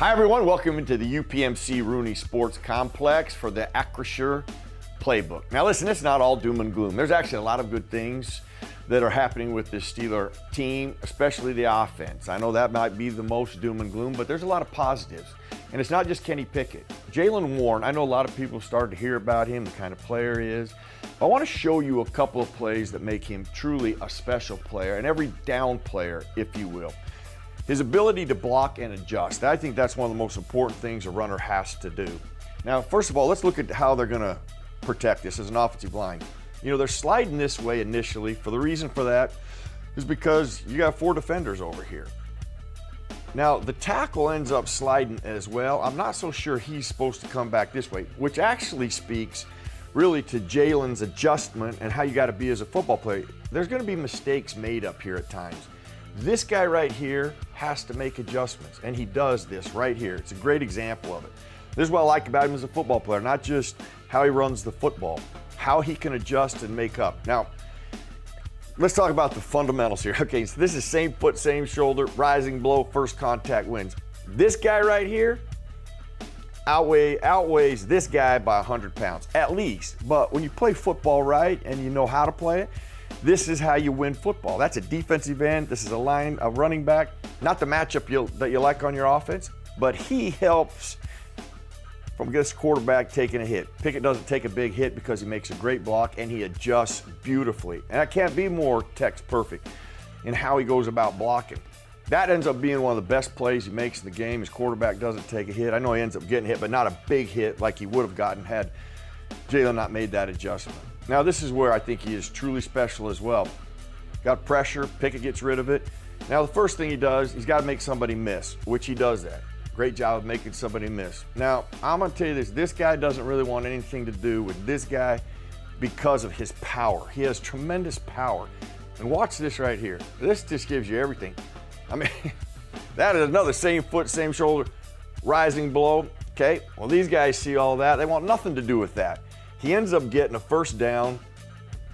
Hi, everyone. Welcome into the UPMC Rooney Sports Complex for the Acrisure Playbook. Now, listen, it's not all doom and gloom. There's actually a lot of good things that are happening with this Steeler team, especially the offense. I know that might be the most doom and gloom, but there's a lot of positives. And it's not just Kenny Pickett. Jaylen Warren, I know a lot of people started to hear about him, the kind of player he is. I want to show you a couple of plays that make him truly a special player, and every down player, if you will. His ability to block and adjust. I think that's one of the most important things a runner has to do. Now, first of all, let's look at how they're going to protect this as an offensive line. You know, they're sliding this way initially. For the reason for that is because you got four defenders over here. Now, the tackle ends up sliding as well. I'm not so sure he's supposed to come back this way, which actually speaks really to Jaylen's adjustment and how you got to be as a football player. There's going to be mistakes made up here at times. This guy right here has to make adjustments, and he does this right here. It's a great example of it. This is what I like about him as a football player, not just how he runs the football, how he can adjust and make up. Now, let's talk about the fundamentals here. Okay, so this is same foot, same shoulder, rising blow, first contact wins. This guy right here outweigh, outweighs this guy by 100 pounds, at least. But when you play football right and you know how to play it, this is how you win football. That's a defensive end. This is a line, a running back. Not the matchup you, that you like on your offense, but he helps from this quarterback taking a hit. Pickett doesn't take a big hit because he makes a great block and he adjusts beautifully. And I can't be more text perfect in how he goes about blocking. That ends up being one of the best plays he makes in the game. His quarterback doesn't take a hit. I know he ends up getting hit, but not a big hit like he would have gotten had Jaylen not made that adjustment. Now, this is where I think he is truly special as well. Got pressure, Pickett gets rid of it. Now, the first thing he does, he's got to make somebody miss, which he does that. Great job of making somebody miss. Now, I'm to tell you this this guy doesn't really want anything to do with this guy because of his power. He has tremendous power. And watch this right here. This just gives you everything. I mean, that is another same foot, same shoulder, rising blow. Okay, well, these guys see all that. They want nothing to do with that. He ends up getting a first down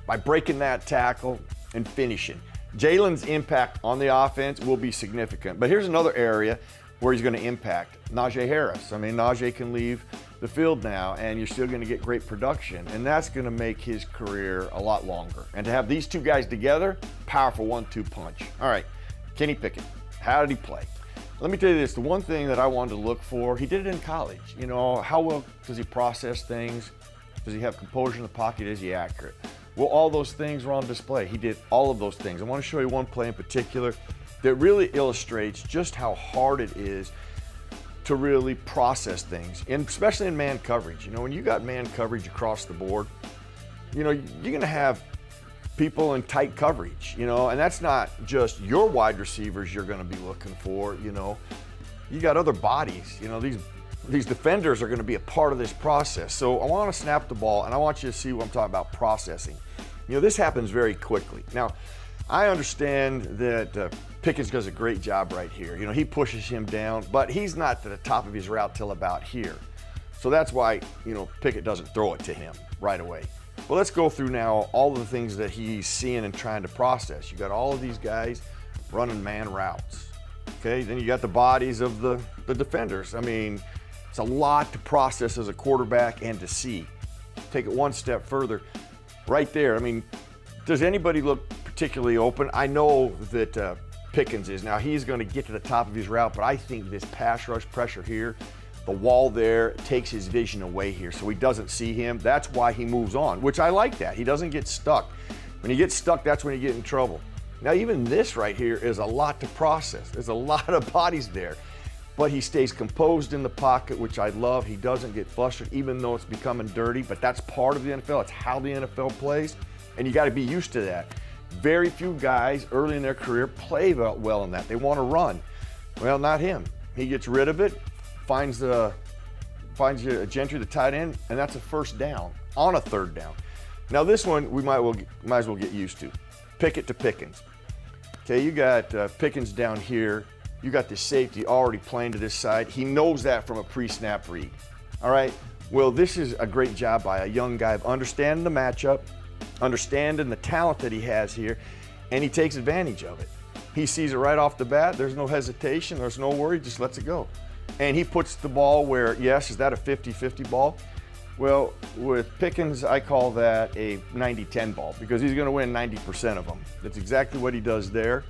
by breaking that tackle and finishing. Jaylen's impact on the offense will be significant. But here's another area where he's going to impact Najee Harris. I mean, Najee can leave the field now, and you're still going to get great production, and that's going to make his career a lot longer. And to have these two guys together, powerful one-two punch. All right, Kenny Pickett, how did he play? Let me tell you this, the one thing that I wanted to look for, he did it in college. You know, how well does he process things? Does he have composure in the pocket? Is he accurate? Well, all those things were on display. He did all of those things. I want to show you one play in particular that really illustrates just how hard it is to really process things, and especially in man coverage. You know, when you got man coverage across the board, you know, you're going to have people in tight coverage, you know, and that's not just your wide receivers you're going to be looking for, you know. You got other bodies, you know, these these defenders are going to be a part of this process. So I want to snap the ball and I want you to see what I'm talking about processing. You know, this happens very quickly. Now, I understand that uh, Pickens does a great job right here. You know, he pushes him down, but he's not to the top of his route till about here. So that's why, you know, Pickett doesn't throw it to him right away. Well, let's go through now all the things that he's seeing and trying to process. You got all of these guys running man routes. Okay, then you got the bodies of the, the defenders. I mean, it's a lot to process as a quarterback and to see. Take it one step further. Right there, I mean, does anybody look particularly open? I know that uh, Pickens is. Now, he's going to get to the top of his route, but I think this pass rush pressure here the wall there takes his vision away here, so he doesn't see him. That's why he moves on, which I like that. He doesn't get stuck. When he gets stuck, that's when you get in trouble. Now, even this right here is a lot to process. There's a lot of bodies there. But he stays composed in the pocket, which I love. He doesn't get flustered, even though it's becoming dirty. But that's part of the NFL. It's how the NFL plays. And you got to be used to that. Very few guys early in their career play well in that. They want to run. Well, not him. He gets rid of it, finds the finds a Gentry, the tight end, and that's a first down on a third down. Now this one we might well might as well get used to. Pickett to Pickens. Okay, you got uh, Pickens down here. You got the safety already playing to this side. He knows that from a pre-snap read. All right. Well, this is a great job by a young guy of understanding the matchup, understanding the talent that he has here, and he takes advantage of it. He sees it right off the bat. There's no hesitation. There's no worry. Just lets it go. and he puts the ball where, yes, is that a 50 50 ball? Well, with Pickens, I call that a 90 10 ball because he's going to win 90% of them. That's exactly what he does there.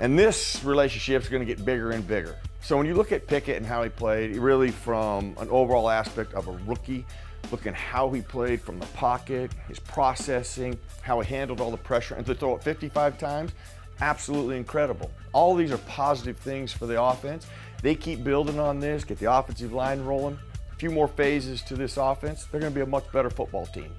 And this relationship is going to get bigger and bigger. So when you look at Pickett and how he played, really from an overall aspect of a rookie, looking how he played from the pocket, his processing, how he handled all the pressure, and to throw it 55 times, absolutely incredible. All these are positive things for the offense. They keep building on this, get the offensive line rolling. A few more phases to this offense, they're going to be a much better football team.